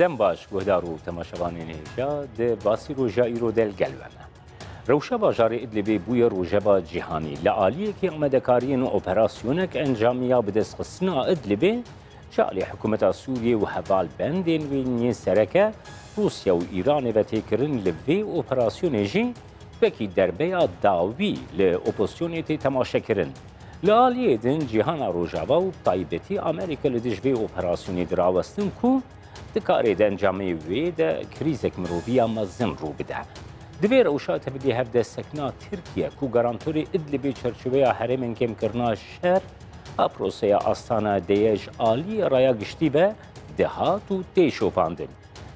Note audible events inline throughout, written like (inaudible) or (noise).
دەم باش گۆدار و تەماشەوانێنێژا دێ باسی ڕۆژا ئیرۆ دەلگەلوەمە. ڕەوشە باژارێ ئیدلبێ بووە ڕۆژەبا جیهانی لە عالیەکی ئەمەدەکاریین و ئۆپەراسیۆنێک ئەنجامیا بدەستخستنا ئەدلبێ چالی حکوومەتا سووریە و هەڤال بەندێن وێنیە سەرەکە رووسیا و ئیرانێ بە تێکردن لە vê ئۆپەراسیۆنێژی بەکی دەربەیە داوی لە ئۆپۆسیۆنێتی تەماشەکردن. لە عالیێدن جیهانا ڕۆژاوا و تایبەتی ئەمریکا لە دژێ ئۆپەراسیۆنی دراوەستن و دکارێ دەنجامەی وێ دە کریزێک مرۆڤیا مەزم ڕوو بدە. دوێ ڕەوشاتە بدی هەردە سەکنا ترکیە و گەرانتۆری ئدلی بێ چەرچوەیە هەرێمن کێمکردنا شەر ئاپرۆسەیە ئاستانە دەیەژ عالی ڕایە گشتی بە دەهات و تێشۆپاندن.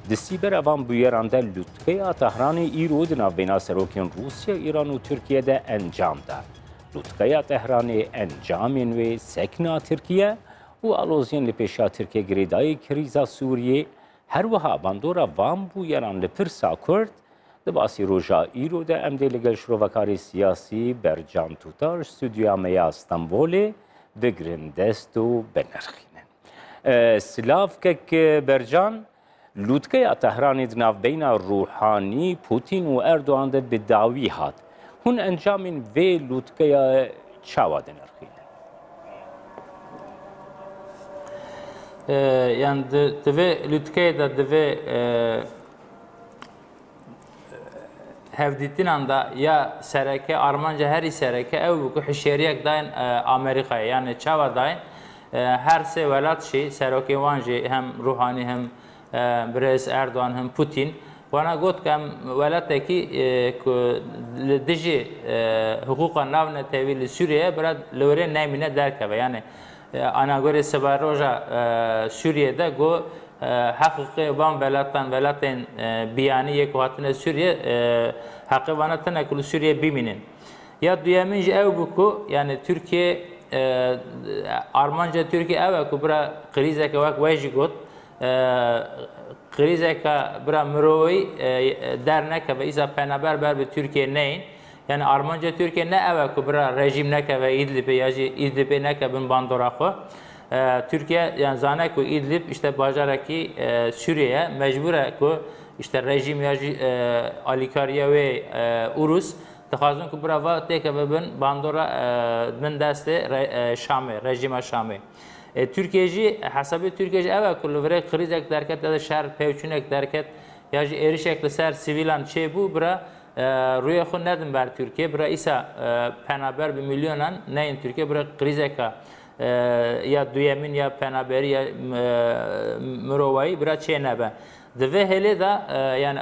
دستی بەرەوان بویێراندا لوتکەی ئاتەهرانی ئیرۆ ناوبینا سەرۆکیان رووسیا ئیران و تورکیەدا ئەنجامدا. لوتکەیە تەهرانی ئەنجامێن وێ سەکنا ترکیە و ئالۆزیان لە پێشا ترکیە گرێدایی کریزا سووریێ هەروەها باندۆرە وام بوو یەران لە پرسا کورد دە باسی ڕۆژا ئیرۆدا ئەمدێ لەگەل شرۆڤەکاری سیاسی بەرجان توتار سودیامەیە ئەستەمبۆلێ بگرن دەست و بنرخینن. سلاافکەک بەرجان لوتکەیە تەهرانی ناوبینە ڕوحانی پوتین و ئەردوان دەت بە داوی هات. هون ئەنجامین vê لوتکەیە چاوا دەنرخین. yani divê lûtkeyê de divê hevdîtinan da ya sereke armanca herî sereke ew ku hişêriyek dayên Amerîkayê yani çawa dayên her sê welat jî serokê wan jî hem ruhanî hem Birêz Erdoğan hem Putin wana got em welatekî li dijî hukûqa nav netewî li Sûriye bira li werê nemîne derkeve yani Anagore seba roja Suriye e, go haqiqiy van velatdan velaten biyani yek hatine Suriye haqqi vanatan ekulu Suriye biminin. Ya duyaminj ev buku yani Türkiye e, Armanca Türkiye ev eku bura krizeke vak vejigot krizeke e, bura mürovi derneke ve iza penaber ber bir Türkiye neyin yani Armanca Türkiye ne ev ku bira rejim neke ve İdlib'e ya jî İdlib'e neke bin bandora xwe Türkiye yani zane ku İdlib işte bajaraki Suriye mecbure ku işte rejim ya alikariye ve Urus dixwazin ku birava têke bibin bandora min destê Şamê rejima Şamê. Türkiye jî hesabê Türkiye jî ev ku li virê krizek derket ya şer pevçûnek derket ya jî êrişek li ser sivîlan çêbû bira rûyê xwe nedin ber Türkiye bira îsa penaber bi milyonan neyên Türkiye bira krizeka ya duyemin ya penaberî ya mirovayî bira çê nebe. Divê helê de yani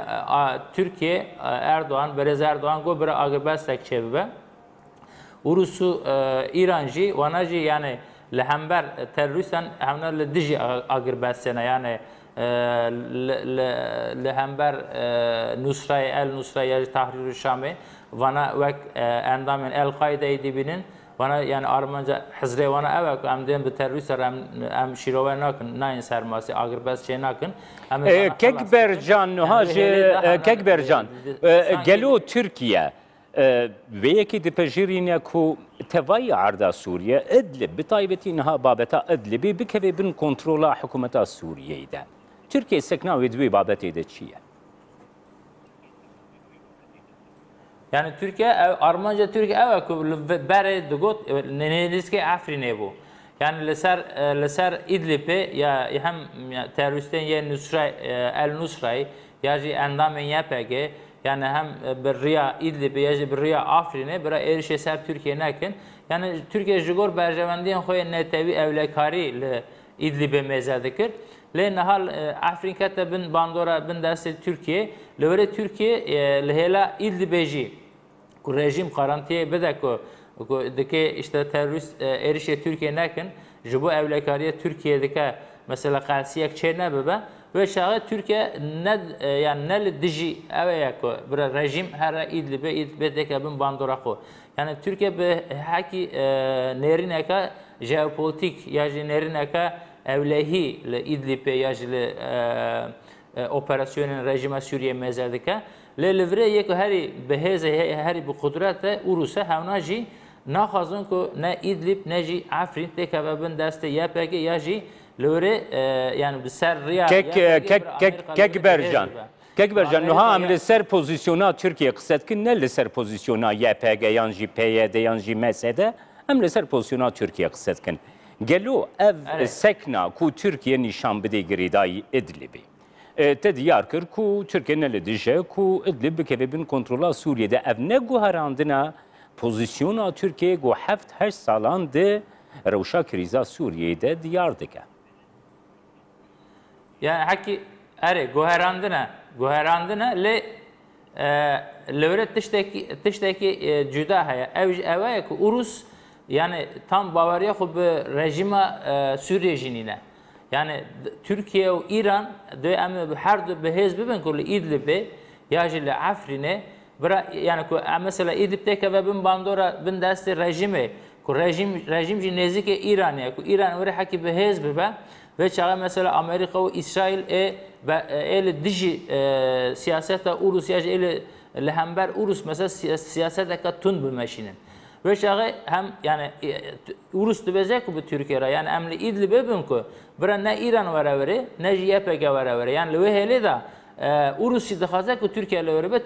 Türkiye Erdoğan, Berez Erdoğan go bira agibestek çebibe. Urusu İran jî wana jî yani li hember teröristan hemna li dijî agirbestene yani li hember Nusra'yı El Nusra'yı Tahrir-i Şam'ı wana wek endamên El-Qaide'yi dibinin wana yani Armanca hizrê wana ev ku em dên bi terorîst em em şîrove nakin nayên sermasî agirbest çê nakin kek bercan niha ji kek bercan gelo Türkiye. Vêyekî dipejirîne ku tevayî arda Sûriye Idlib bi taybetî niha babeta Idlibê bikeve bin kontrola hikûmeta Sûriyeyê de. Türkiye divê babetê de çi ye? Yani Türkiye Armanca Türkiye ev ku bere digot neneliske Afrinê bû. Yani li ser li ser İdlibê ya hem teröristên yê Nusra El Nusra'yı ya jî endamên YPG yani hem bir riya İdlibê ya jî bir riya Afrinê bira êrişê ser Türkiye nekin. Yani Türkiye ji gor berjewendiyên xwe yê netewî evlekarî kete bin bandora bin destê Türkiye li werê Türkiye li hêla İdlibê jî ku rejim karantiye bide ku ku dike işte terörist erişe Türkiye nekin ji bo evlekariye Türkiye dike mesela qasiyek çê nebibe ve şağı Türkiye ne yani ne diji ev ku bir rejim her İdlib'e İdlib'e dike bin bandora xo yani Türkiye be haki nerineka jeopolitik ya nerineka evlehi li İdlib'e yajli e, e, operasyonun rejime Suriye mezerdike le livre yek heri beheze heri bu kudrete urusa hevna jî naxazin ku ne İdlib ne jî Afrin te kevebin deste YPG ya jî lore e, yani bi ser riya kek kek kek kek berjan. kek berjan. Nuha am li ser pozisyona Türkiye kısetkin ne li ser pozisyona? YPG yan PYD yan jî MSD am li ser pozisyona Türkiye kısetkin. Gelo ev sekna ku Türkiye nişan bide giridayı Idlib'i. Tediyar e, kır ku Türkiye ne ledije ku İdlib kebebin kontrola Suriye'de ev ne guharandına pozisyona Türkiye gu heft her salan de rewşa kriza Suriye'de diyar dike. Yani haki erê guherandine guherandine lê lewre tiştekî tiştekî e, cuda heye ew ji ew ye ku Urus yani tam Bavarya xu bi rejima Suriye jinine. Yani Türkiye ve İran de em her du bi hezb bin kulli İdlib'e ya jile Afrin'e yani ku mesela İdlib'te ve bin bandora bin desti rejime ku rejim rejim ji nezik İran'e ku İran ve haki bi hezb be ve çağa mesela Amerika ve İsrail e el diji siyasete urus ya el lehember urus mesela siyasete ka tun bi meşinin. Ve çağı hem yani urus dibeze ku bi Türkiye yani emli İdlib'e bin ku. Bira ne İran ne YPG vere vere yani le hele da Urus'u dixaze ku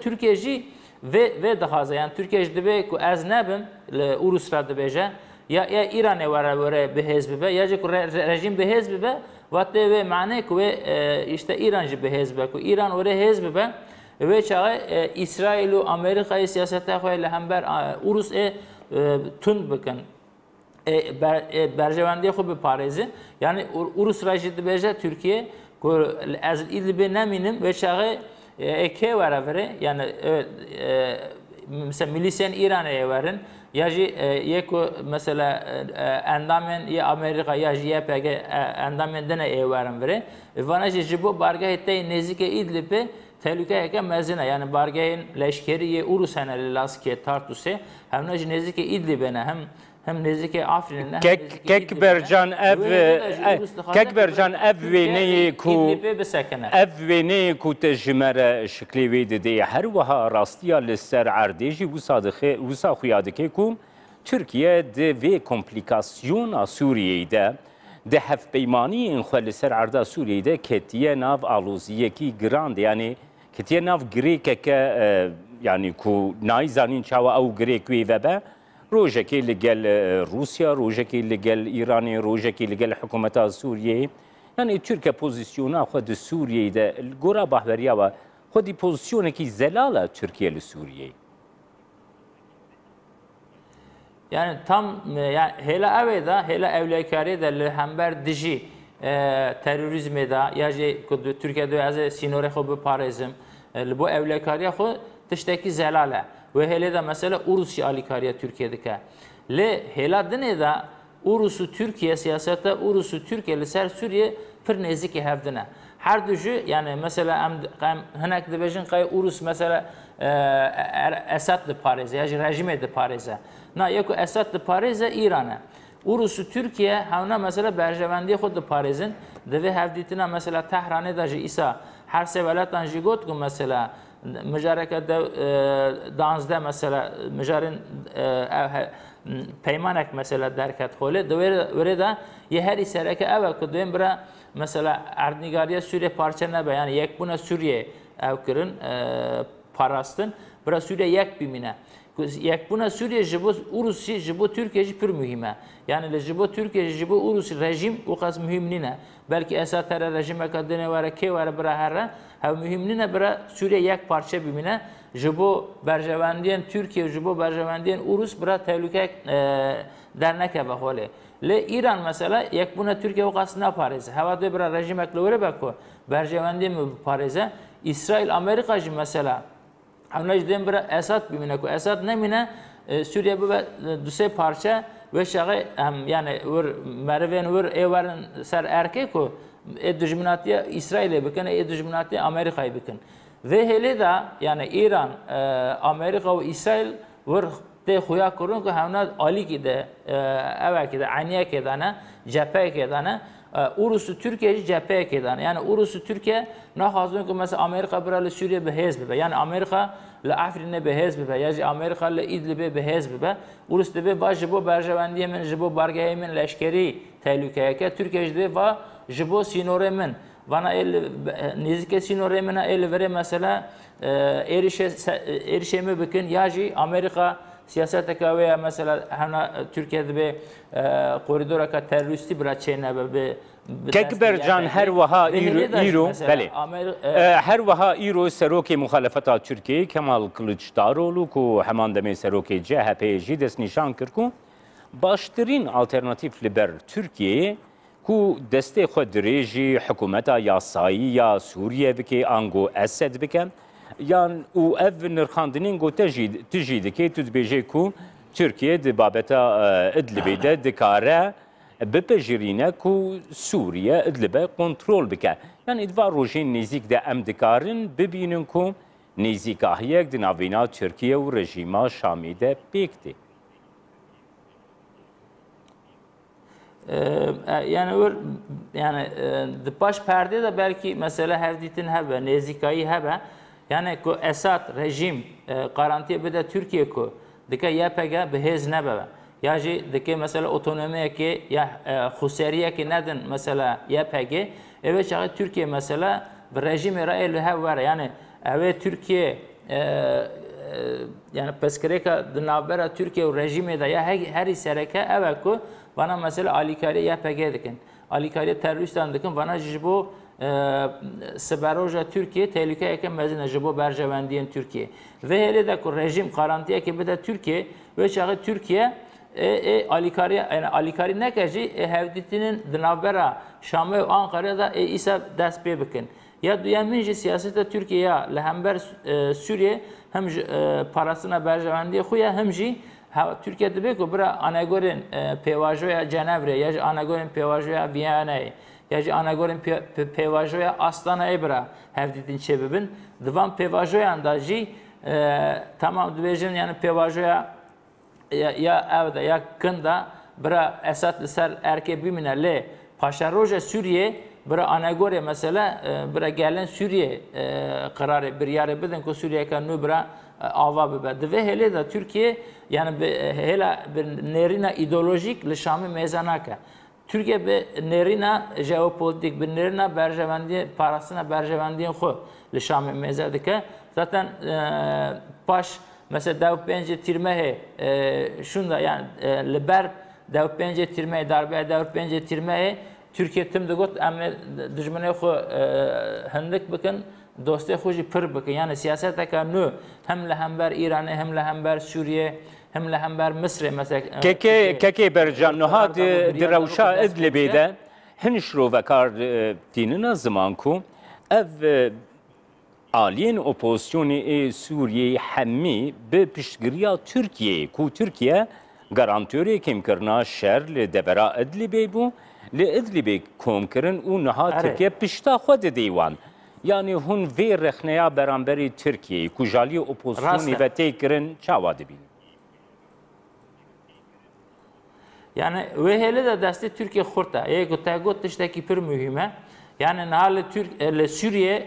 Türkiye jî ve ve dixaze yani Türkiye jî dibe ku ez nebim le Urus dibêje ya ya İran vere bi hezb be ya ku rejim bi be vatte ve mane ku ve işte İran jî bi hezb be ku. İran vere hezb be ve çağı İsrail u Amerika siyasete li hember Urus e tund bikin برجواندی خوب بپارێزin yani Urus rajid dibêje Türkiye ku ez İdlibê nemînim ve çağı ekê were vere yani mesela milisyen İran'e verin ya jî yek ku mesela endamên ya Amerika ya jî YPG endamên dine ê werin vere vana jî ji bo bargehê tê nêzîkê İdlibê tehlikeyeke mezine yani bargehên leşkeriyê Urus hene li Laskê Tartusê hemne ji nêzîkê İdlibê ne hem hem nezike Afrin'in kek kek bercan ev kek bercan ev veni ku ev veni ku tejmere şekli ve dedi her vaha rastiya liser ardeji bu sadıkı bu sahuyadike ku Türkiye de ve komplikasyona Suriye'de de hef peymani in xwe li ser erda Sûriyeyê ketiye nav aloziyekî giran yani کتێ ناو گرێکەکە ینی آه، يعني کو نایزانین چاوە ئەو گرێکوێ بەبە ڕۆژەکەی لەگەل رووسیا آه، ڕۆژەکەی لەگەل ئیرانی ڕۆژێکی لەگەل حکوومەتا سووریەیە یعنی يعني تورکە پۆزیسیۆنا خۆ د سووریەیدا گۆرا باهبەریاوە خودی پۆزیسیۆنێکی زەلالە تورکیە لە سووریەی یعنی يعني تام هێلا ئەوێدا هێلا ئەولایکارێدا لە هەمبەر دژی. تروریسم دا یا جی ترکیه دو از سینور خو بپارزم لبو اولکاریا خو تشتکی زلاله و هلی دا مثلا اروسی آلیکاریا ترکیه دکه ل هلا دنه دا اروسو ترکیه سیاسته اروسو ترکیه لسر سوریه پر نزدیکی هفدنه هر دوشو یعنی مثلا ام هنک دبیجن قای اروس مثلا اسد د پاریزه یا رژیم د پاریزه نه یکو اسد د پاریزه ایرانه Urusü Türkiyə həmnə məsələ bərjəvəndiyə xod Parizin dəvi həvditinə məsələ Təhranə dəcə isə hər səvələtən jigot qı məsələ mücərəkə də e, danzdə məsələ mücərin e, peymanək məsələ dərkət xolə dövərə də yəhər isərəkə əvəl ki döyüm birə məsələ Ərnigariyə Suriyə parçanə bəyan yəni yək buna əvkirin e, parastın birə Suriyə yək як бу на Сюрия жибо Урусчи, жибо Türkiye jî pir mühim e. Yani li jibbo Türkiye jî jibbo Urus rejim û qas mühim nîne. Belkî Esad here rejimeka dinê were kê were bira here hev mühim nîne bira Sûriye yek parçe bimîne jibbo berjevendiyên Türkiye jibbo berjevendiyên Urus bira tehlûkek derneke vexwelê. Lê İran mesela yekbûna Türkiye û qas naparêze. Heva dê bira rejimek li were be ku berjevendiyên min. İsrail Amerika jî mesela Avnajden bira Esad bimine ku Esad ne mine Suriye bu e, duse parça ve şağı hem yani vur merven vur evren ser erke ku edüjminatiye İsrail'e bikin edüjminatiye Amerika'yı bikin. Ve hele de yani İran, e, Amerika ve İsrail vur te خویا کردن که همنا عالی کی ده اوه کی ده عینیه کی دانه جپه کی دانه Urusu Türkiye cepheye kedan. Yani Urusu Türkiye naxwazin ku mesela Amerika bira li Suriye bihez bibe. Yani Amerika li Afrinê bihez bibe. Ya jî Amerika li İdlibê bihez bibe. Urus dibe va ji bo berjewendiye min ji bo bargehê min leşkerî tehlikeyeke Türkiye ji va ji bo sînorê min vana nêzîkê sînorê min ê li verê mesela êrişê me bikin ya jî siyasete kavya mesela hana Türkiye'de bir e, koridora ka teröristi bir açığına bir, bir Kekbercan her vaha İro, bəli. Her vaha İro serokê muhalefeta Türkiye Kemal Kılıçdaroğlu ku heman demê serokê CHP'ye jî desnîşan kir ku baştirîn alternatif li ber Türkiye'ye ku destê xwe dirêjî hikûmeta ya sayî ya Sûriye bike ango Esed bike. Yan û ev nirxandinên got te jî dike tu dibêje ku Tirkiye di babeta Idlibê de dikare bipejirîne ku Sûriye Idlibê kontrol bike. Yani idva rojên nêzik de em dikarin bibînin ku nêzîkahiyek di navîna Tirkiye û rejîma Şamî de pêktê. yani ör yani di paş perde de belki mesela hevditin hebe nezikayı hebe یعنی کو اسات رژیم قرانتی بده ترکیه کو دکه یا پگه بهز نبوه یا جی دکه مثلا اتونومی که یا خسریه که ندن مثلا یا پگه اوه شاید ترکیه مثلا رژیم رای له وره یعنی اوه ترکیه یعنی پسکریکا دنابرا ترکیه و رژیم ده یا هری سرکه اوه کو بنا مثلا آلیکاری یا پگه دکن آلیکاری تروریستان دکن بنا جبو tehlike eken mezine jibo berjevendiyen Türkiye. Ve hele de ku rejim karantiye ki bir de Türkiye ve çağı Türkiye e, e, alikari yani alikari ne kaji e, hevditinin dinavbera Şam'ı Ankara'da e, ise dest pê. Ya duyamin ji siyaseta Türkiye lehember e, Suriye hem e, parasına berjevendiye xuya hem jî Türkiye dibe ku bira anagorên pêvajoya Cenevre ya ji anagorên pêvajoya Anagorên pêvajoya Astanayê bira hevdîtin çê bibin. Divan pêvajoyan da jî tamam dibêjin yani pêvajoya ya ya kin da bira Esad ser erkê bimîne lê paşaroja Sûriye bira anagorê mesela bira gelin Sûriye qirarê biryarê bidin ku Sûriyeka nû bira ava bibe. Divê helê de Türkiye yani hela bir nerina ideolojik li Şamê mêza nake. Türkiye nerina jeopolitik bir nerina berjevendiye parasına berjevendiye xo li Şamê mêzer. Zaten e, paş mesela dev pencê tirmehê e, şunda yani e, li ber dev pencê tirmehê darbe dev pencê tirmehê Türkiye tim digot em dijminê xo e, hindik bikin dostê xwe jî pir bikin. Yani siyaseteke nû hem li hember hem li hember مصر مثلا ککی ککی برجان نها دی روشا ادلبی ده هنش رو وکار دیننا زمان کو اف آلین اپوزیسیونی سوریه همی به پیشگیری ترکیه کو ترکیه گارانتوری کم کرنا شر لدبرا ادلبی بو لادلبی کم کرن و نها ترکیه پشتا خود دیوان yani hûn vê rexneya beramberî Tirkiyeyê ku jaliyê opozisyonê ve tê kirin çawa dibîn. Yani ve hele de destê Türkiye xurta. Ê ku te got tiştekî pir mühim e. Yani nihal Türk li Suriye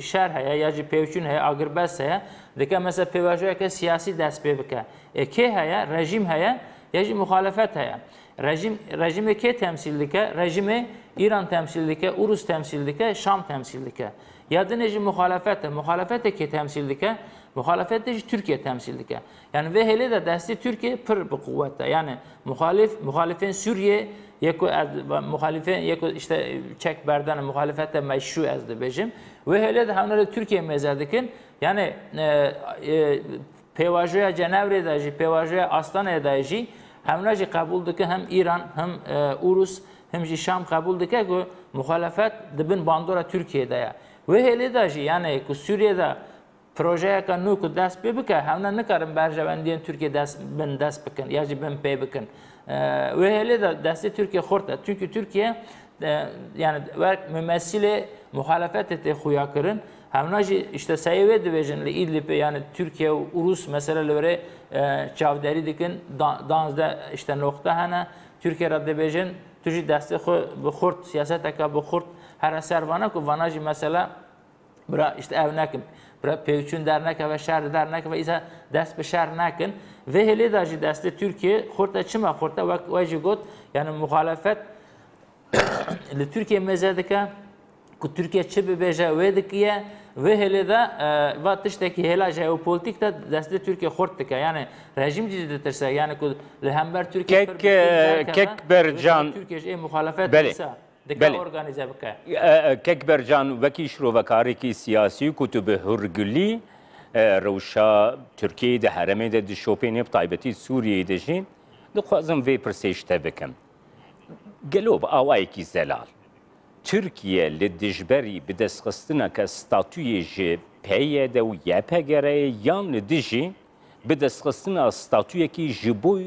şer heye ya jî pevçûn heye agirbes heye dike mesela pêvajoyeke siyasî dest pê bike. E kê heye rejim heye ya jî muhalefet heye. Rejim rejime kê temsil dike? Rejime İran temsil dike, Urus temsil dike, Şam temsil dike. Ya da neci muhalefete, muhalefete ki temsil dike, muhalefet de Türkiye temsil dike. Yani ve hele de desti Türkiye pır bu kuvvette. Yani muhalif, muhalifin Suriye yeko muhalifin yeko işte çek berden muhalefette meşru ezdi bejim. Ve hele de hanları Türkiye mezardikin yani e, e, pevajoya Cenevre'de ji, pevajoya Astana'da ji, hem jî kabul dike hem İran hem e, Urus jî Şam kabul dike ku muhalefet dibin bandora Türkiye'de ya. Ve hele de jî yani ku پرۆژەیەکە نوک و دەست پێ بکە هەونە نکارم بارژەوەندیان تورکی بن دەست بکەن یاژی بم پێ بکەن وێ لێ دەستی تورکیە خورتە تورکی تورکیە یعنی مەمەسیلێ مخالەفەتێ خویاکردن هەمناژی شتەسایوێ دەبێژن لە ئید لپیانە تورکیا و ئوروس مەسەرە لەورێ چاوداری دکن دانزدە شتە نۆختە هەنە تورکیا را دەبێژن توژی دەستی بخورد سیاستەکە بخورد هەرە سەروانە و ڤناژی مەسەلە برا شت ئەو نەکەم. پێوچون دارنەکەوە شار دارنەکەەوە ئیسا دەست بە شار ناکەن vê hêlêdajî destê Türkiye xta çima xta wek we jî got yani muxalefet (coughs) li Türkiye meze dike ku Türkiye çi bibêje wê dikiye vê hêlê de e, va tiştekî hêla jeopolitik de destê Türkiye xort dike. Yani rejim cî ditirse yani ku li hember Türkiye kek bercan Türkiye ê muxalefet belê. dise dike Belê. organize bike. Kekbercan wekî şirovekarێکی siyasî ku tu bi hurgilî rewşa Tirkiyeyê de heremê de di şopênê bi taybetî Sûriyeyê de jî dixwazim vê pirsêj te bikim. Gelo bi awayekî zelal. Türkiye li dijberî bi destxistineke statûyê ji peyê de û YPGR'ye yan li dijî bi destxistina statûyekî ji bo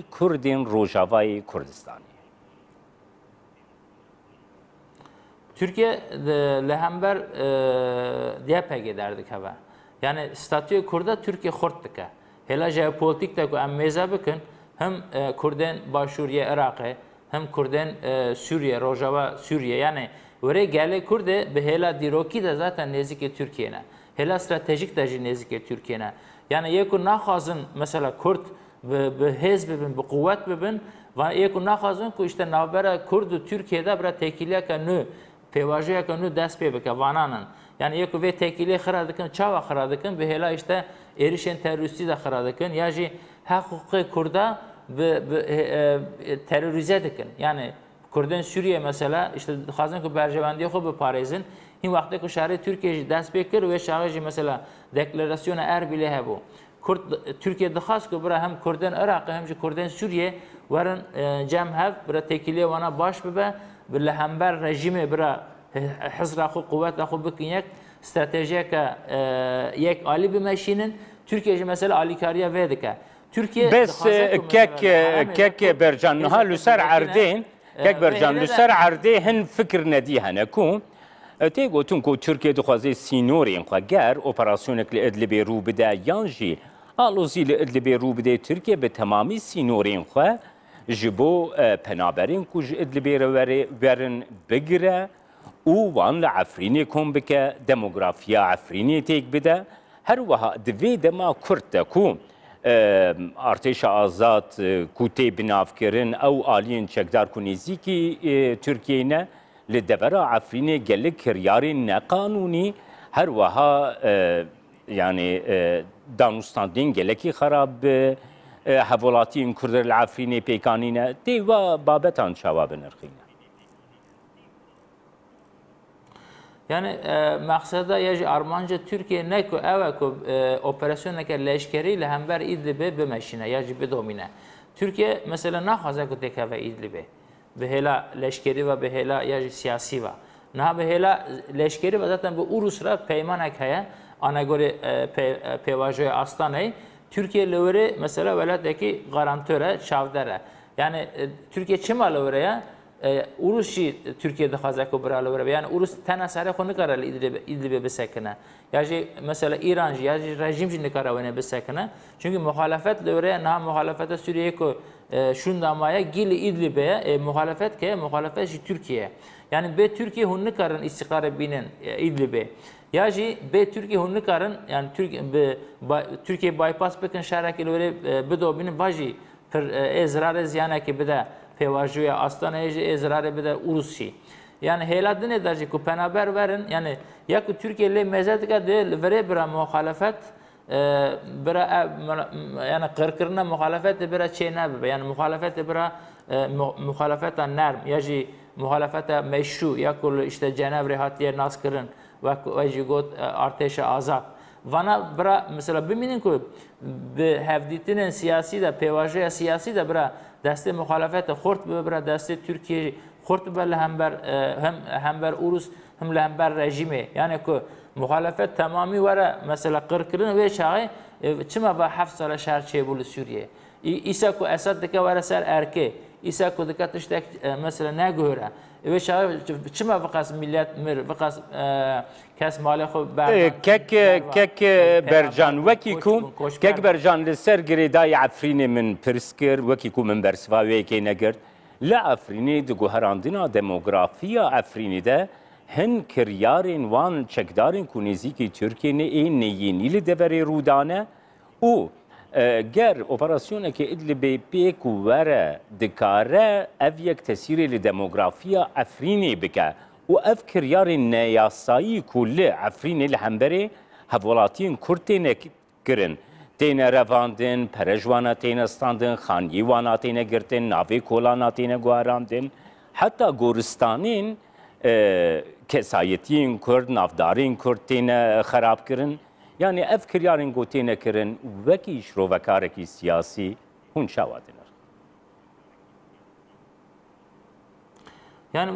Türkiye de lehember e, DYPG derdik hava. Yani statüye Kurda Türkiye xort dike. Hela jeopolitik de ku em mêze bikin hem e, Kurden Başuriye Irak'e hem Kurden e, Suriye, Rojava Suriye yani Vere gele Kurde bi hela diroki de zaten nezike Türkiye'ne. Hela stratejik de nezike Türkiye'ne. Yani yeku naxazın mesela Kurd bi hez bibin, bi kuvvet bibin ve yeku naxazın ku işte navbera Kurd Türkiye'de bira tekiliyeka nü pêvajeyeka nû dest pê. Yani yek vê tekîlê xira dikin, çawa xira işte êrişên terorîstî de xira dikin ya jî Kurda bi, terörize dikin. Yani Kurdên Sûriye mesela işte dixwazin ku berjewendiyê xwe biparêzin hin wextê ku şerê Türkiye jî dest pê kir wê şerê jî mesela deklarasyona Erbilê hebû. Kurd Türkiye dixwast ku bira hem Kurdên Iraqê hem jî Kurdên Sûriye werin cem hev bira tekîlê wana baş bibe لە هەمبار رژیم برای حزرا خو قوت خو بکن استراتژیەکە آه، یک عالی بمەشینن مثلا عالی عالیکاریە وێ که ترکیه بس کێک بەرجانها لەسەر عردین. کەک آه، بەرجان لسر عرده هن فکر ندی هەنەکوم. آه، تێ گوتون کو ترکیه دخوازی سینۆریان خواگەر ئۆپەراسسیۆنێک لە ئەد لەبێ ڕوو بدا یانژی ئالۆزی لە ئەد رو بده ترکیه به تمامی سینوری سینۆریان خوێ جبو پنابرین کو ادلب ورن بگره او وان لعفرینی کم بکه دموگرافیا عفرینی تیک بده هر وها دوی دما کرد کو ارتش آزاد کوتی بنافکرین او آلین چکدار کنیزی کی ترکیه نه لدبرا عفرینه گله کریاری نقانونی هر وها yani دانوستاندین گلکی خراب هولاتین کرد العفرینه پیکانینه دیوا بابتان چاوا بنرخینه Yani e, maksada ya Armanca Türkiye ne ku eve ku e, operasyon ne leşkeriyle hember İdlib'e bemeşine ya bir domine. Türkiye mesela ne haza ku tekeve İdlib'e. Behela leşkeri ve behela ya siyasi ve. Ne behela leşkeri ve zaten bu Urusra peymanek heye ana göre e, pe, e, pevajoya aslanay. Türkiye löveri mesela velateki garantöre çavdere. Yani e, Türkiye çima lövereye Urusçi Türkiye'de xazak biralı var. Yani Urus tane sare xo nikara İdlib İdlib'e besekine. Ya ji mesela İran ya ji rejim ji nikara vene besekine. Çünkü muhalefet levre na muhalefete Suriye ko şundamaya gili İdlib'e muhalefet ke muhalefet Türkiye. Yani be Türkiye hun nikarın istikrar binin İdlib'e. Ya jî bê Türkiye hûn nikarin yani Türkiye bypass bikin şerekê li wêrê bidobînin va jî pir ê zirarê ziyanekê bide jî ê zirarê bide Urusî. Yani hêla dinê de jî ku penaber verin yani ya ku Türkiye lê meze dike dê li virê bira muhalefet bira yani qirkirina muhalefet bira nebibe yani muhalefet bira muhalefeta nerm ya jî muhalefeta meşru ya ku işte Cenevre hatiye nas و جی گوت ارتش آزاد وانا برا مثلا ببینین که به هفدیتن سیاسی ده پیواجه سیاسی ده برا دست مخالفت خورد برا دست ترکیه خورد بر هم بر هم هم بر اوروس هم هم بر رژیمه یعنی که مخالفت تمامی وره مثلا قرقرن و شاقی چما با هفت سال شهر چه بول سوریه ایسا که اسد دکه وره سر ارکه ایسا که دکه تشتک مثلا نگوره و شهر چما وقت ملت مر وقت کس مال خو بر کک کک برجان وکی کوم کک برجان لسر گریدای عفرین من پرسکر وکی کوم من برسوا وکی نگرد لا عفرینی دو گوهراندینا دموگرافیا عفرینی ده هن کریارین وان چکدارین کنیزی که ترکیه نه این نیینی لدوری رودانه او گر اپراسیون که ادلب پیک وره دکاره اف یک تسیری لدموگرافیا افرینی بکه و اف کریار نیاسایی کل افرینی لحنبره هفولاتین کرتین کرن تینه رواندن پرجوانا تینه استاندن خانیوانا تینه گرتن ناوی کولانا تینه گواراندن حتی گورستانین کسایتین کرد نافدارین کرد تینه خراب کرن yani ev kiryarên gotê nekirin wekî şrovekarekî siyasî hûn şawa dinir. Yani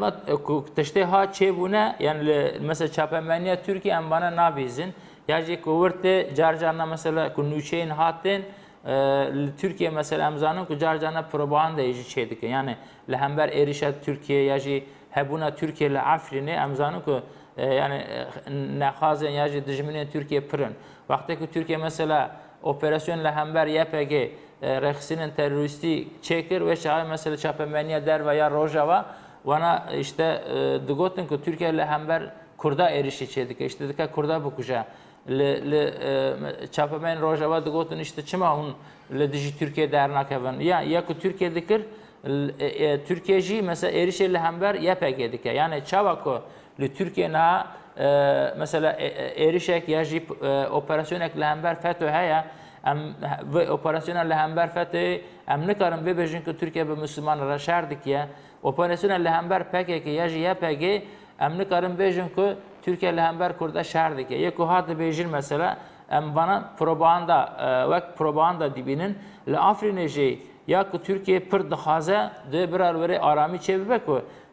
tiştê ha çêbûne yani mesela çapemeniya Türkiye em bana nabîzin ya jî ku wirtê car carna mesela ku nûçeyên hatin Türkiye mesela em zanin ku car carna propaganda jî çê dike yani li hember êrişa Türkiye ya jî hebûna Türkiye li Efrînê em zanin ku yani nexazên ya jî dijminên Türkiye pirin. Wextê ku Türkiye mesela operasyon li hember YPG rexsinin teröristi çekir ve şahı mesela çapemeniya derve ya Rojava wana işte digotin ku Türkiye li hember Kurda erişi çedik. İşte dike Kurda bukuşa. Li li çapemen Rojava digotin işte çima hun li dijî Türkiye dernakevin. Ya ya ku Türkiye dikir Türkiye jî mesela erişe li hember YPG. Yani çava ku heye em ve operasyona li hember FETÖ em nikarin bibêjin ku Türkiye bi Müslüman re şer dikiye. Operasyona li hember PKK ya jî YPG em nikarin bêjin ku Türkiye li hember Kurda şer dike. Yek ku hat dibêjin mesela em bana propaganda wek propaganda dibînin li Afrînê jî ya ku Türkiye pir dixwaze di birar werê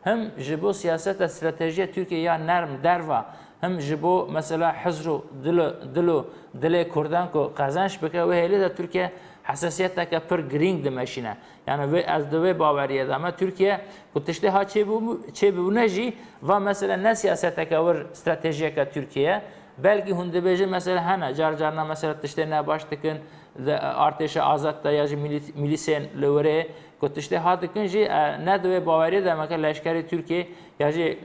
هم جبو سیاست استراتژی ترکیه یا نرم دروا هم جبو مثلا حزر و دل دل دل کردن کو قزنش بکه و هلی در ترکیه حساسیت که پر گرینگ دمشینه یعنی و از دوی باوریه دامه ترکیه کتشته ها چه بو چه بو نجی و مثلا نه سیاست که ور استراتژی که ترکیه بلکه هنده بیجه مثلا هنه جار جارنا مثلا تشته نه باش دکن ارتش آزاد تا یا میلیسین لوره baweriyê de meke leşkerê Türkiye ya jî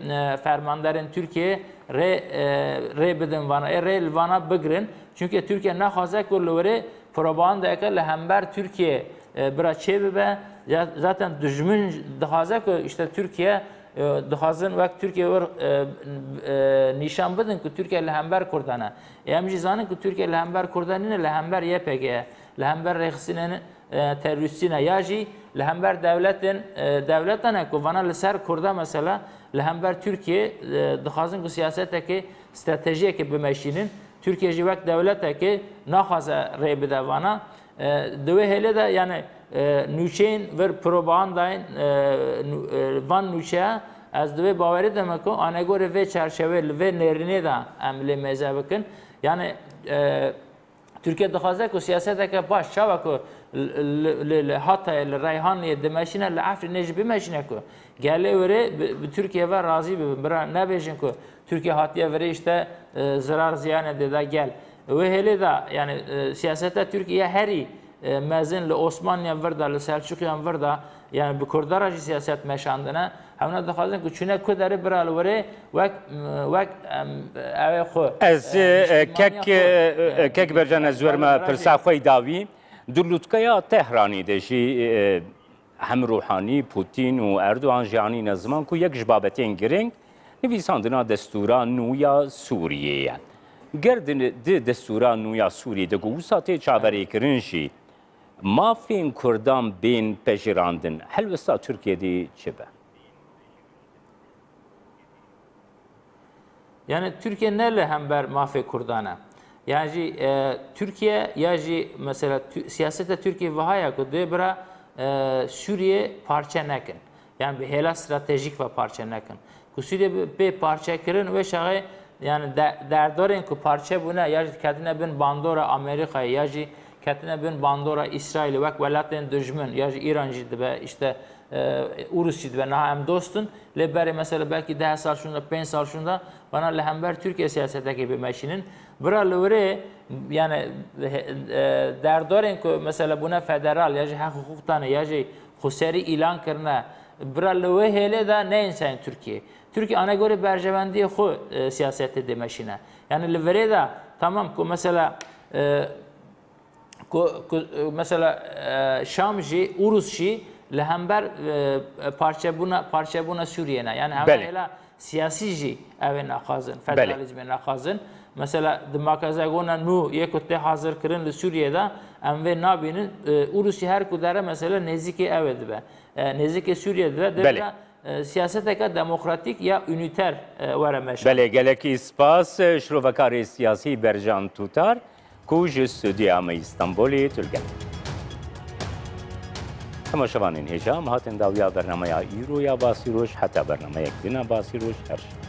fermanderên Türkiye rê rê bidin vana ê rê li vana bigirin çünkü Türkiye nexwaze ku li wirê propagandayeke li hember Türkiye bira çê bibe zaten dixwaze ku işte Türkiye dixwazin wek Türkiye wir nîşan bidin ku Türkiye li hember Kurdan e. Em jî zanin ku Türkiye li hember Kurdan nîne li hember YPG ye. Li hember rêxisînên terorîstîn e ya e ku vana li ser Kurda mesela li hember Türkiye dixwazin ku siyasetekê stratejiyekê bimeşînin Türkiye jî wek devletekê naxwaze rê bide vana di wê hêlê de yani nûçeyên vir propagandayên van nûçeya ez divê bawerî dime ku anegorê vê çerşevê li vê nêrînê de em lê mêze bikin yani Türkiye dixwaze ku siyaseteke baş çawa ku Hatay'a, Reyhanlı'ya demeşine, le Afrin'e bimeşine ku. Gele vere Türkiye ve razı bibin. Bira ne bejin ku. Türkiye hatiye vere işte e, zarar ziyan edede gel. Ve hele de yani e, siyasette Türkiye heri e, mezin le Osmanlı'ya verda, le Selçuklu'ya verda. Yani bu kurdarajı siyaset meşandına. همنا دخوازن که چونه کو داره برال وره وک وک اوه خو از کک کک برجان از ورما پرسا خوی داوی Dulûtkaya Tehranî de jî hem Ruhanî Putin û Erdoğan jî anîne ziman ku yek ji babetên giring nivîsandina destûra nû ya Sûriyê ye. Ger di destûra nû ya Sûriyê de ku wisa tê çaverêkirin jî mafên Kurdan bên pejirandin Yani? Yani e, Türkiye ya jî mesela siyasete Türkiye vahaya ku dê bira e, Suriye parça nekin. Yani bir hela stratejik ve parça nekin. Ku Suriye bê parça kirin ve şaxê yani derdarên ku parça bûne ya jî ketine bin bandora Amerikayê ya jî ketine bin bandora İsrailê wek welatên dijmin ya jî İran jî dibe işte Dibe niha em dostun lê berê mesela belkî deh sal şunda bana li hember Türkiye siyasetekê bimeşînin bira li wirê yani derdarên ku mesela bûne federal ya jî hek hukuktan ya xusêrî îlan kirine bira li wê hêlê de ne insayên Türkiye. Türkiye ana göre berjevendiyê xwe siyasetê dimeşîne. Yani li wirê de tamam ku mesela mesela Şam jî Urus jî li hember parçebûna parçebûna Sûriye'ne yani hember siyasi jî ev naxazin federalizmê naxazin mesela di makazegona nû yek te hazır kirin li Sûriye'de em vê nabînin Urusî her ku dere mesela nêzîkê ev dibe nêzîkê Sûriye dibe Belê. siyaseteka demokratik ya üniter were meşa Belê gelekî spas şrovekarê siyasî Berjan Tutar ku ji Stûdiya me تەماشەوانین هێژام هاتن داویا بەرنمەیە ئیرۆیا باسی روش حتی برنامه یک دینا باسی روش هەرشە